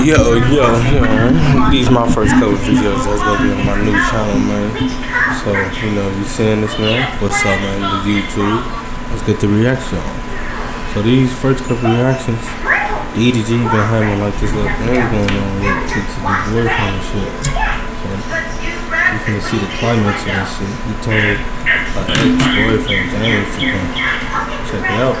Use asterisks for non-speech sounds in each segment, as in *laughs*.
Yo, yo, yo. These my first couple videos that's gonna be on my new channel, man. So, you know, you seeing this, man? What's up, man? The YouTube. Let's get the reaction on. So these first couple reactions, EDG been having like this little thing going on with to, to the boyfriend and shit. So you can see the climax of this shit. He told her uh, ex-boyfriend James to come check it out.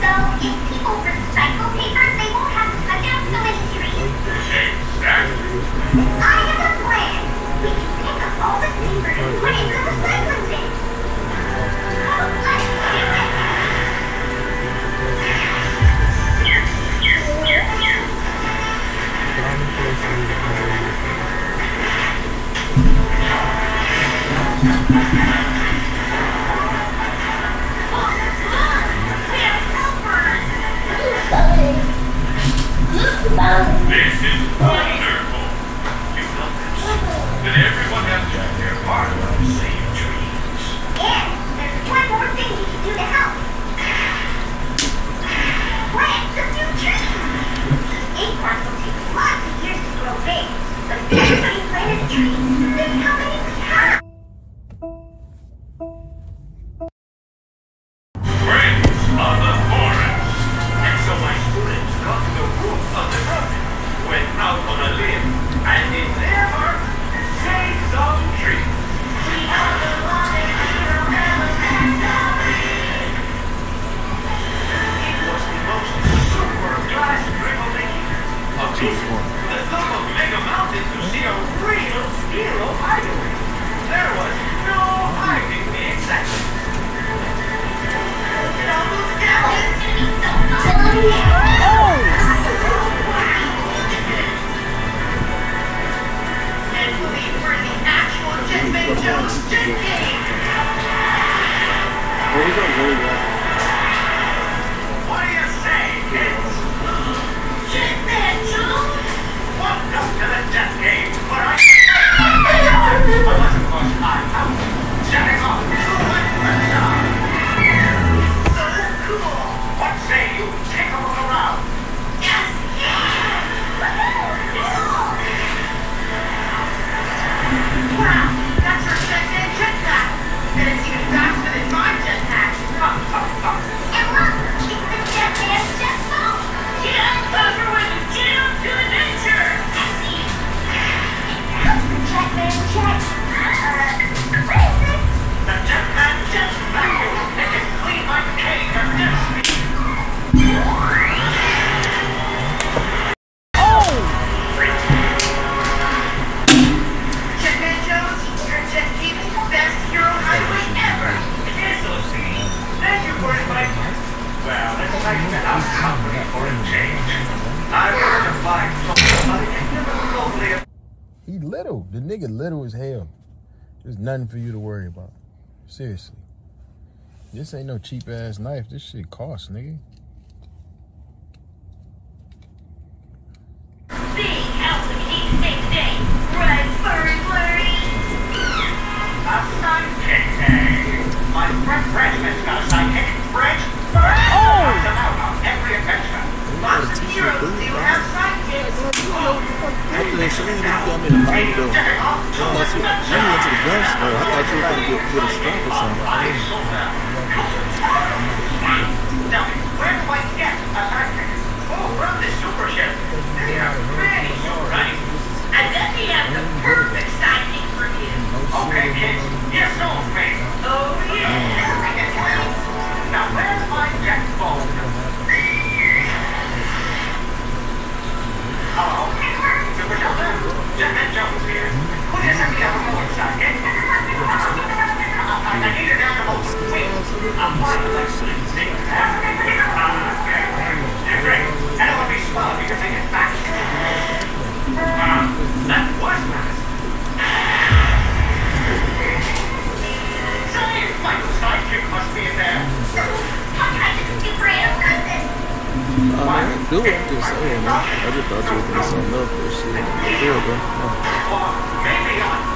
3、1、5、little as hell. There's nothing for you to worry about. Seriously. This ain't no cheap ass knife. This shit costs, nigga. you know, me fight, though. I'm you went to the gun store. I thought you were going to get, get a strap or something. Do what you say, man. I just thought you were gonna something up, but shit, you're bro. Oh.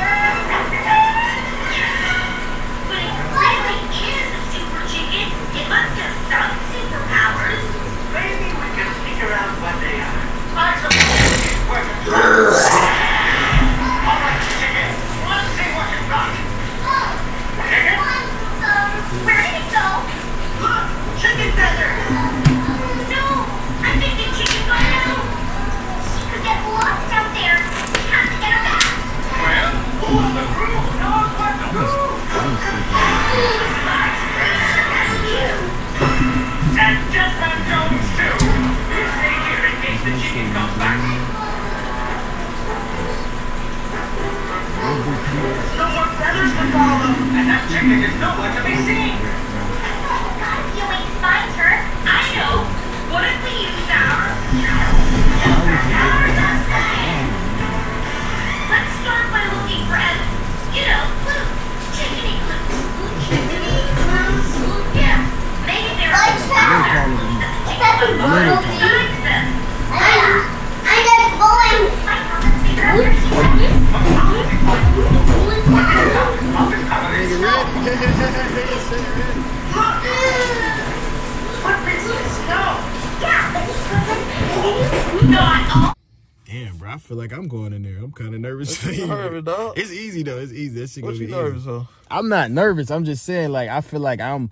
Damn, bro, I feel like I'm going in there. I'm kind of nervous. *laughs* nervous dog. It's easy though. It's easy. That shit gonna be nervous, easy. Though? I'm not nervous. I'm just saying, like, I feel like I'm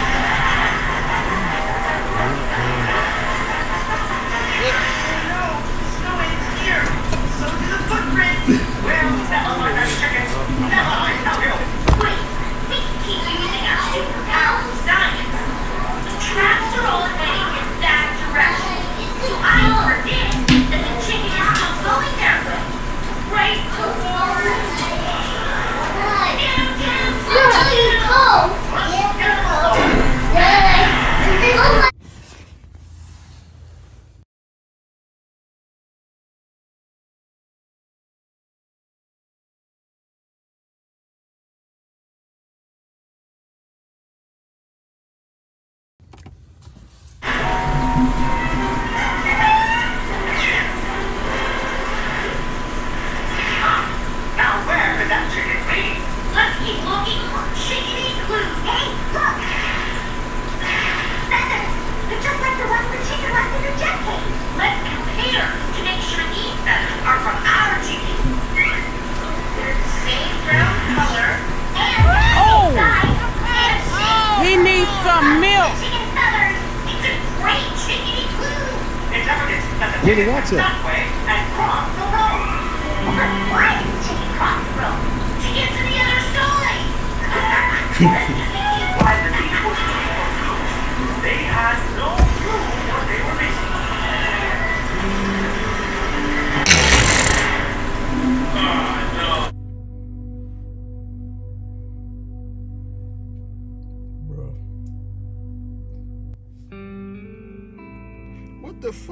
That's it.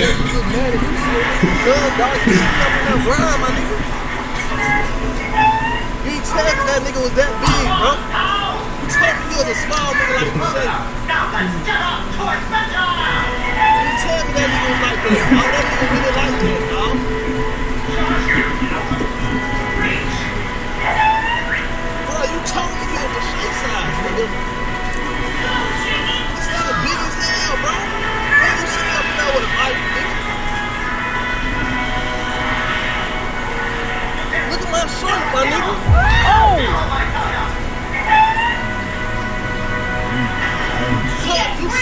head. You mad if you good dog. You up that rhyme, my nigga. He expected that nigga was that big, bro. He expected he was a small nigga like you say. He expected that nigga was like that. Oh, that nigga really like that, dog. Bro, you told me you was the shit size.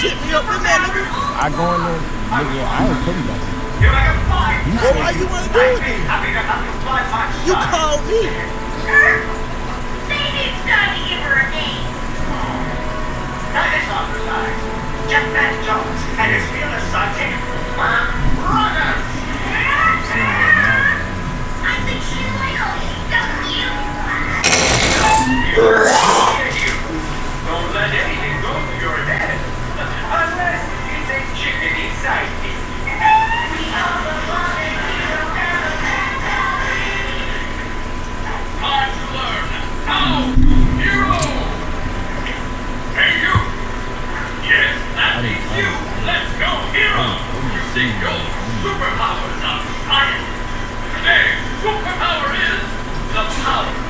I go in there, nigga, I ain't putting nothing. You're. You well, why you wanna do it? You called me. Sir, it's time to give her a name. That is off. Jeff Matt Jones and his fearless son single superpower of science. Today, superpower is the power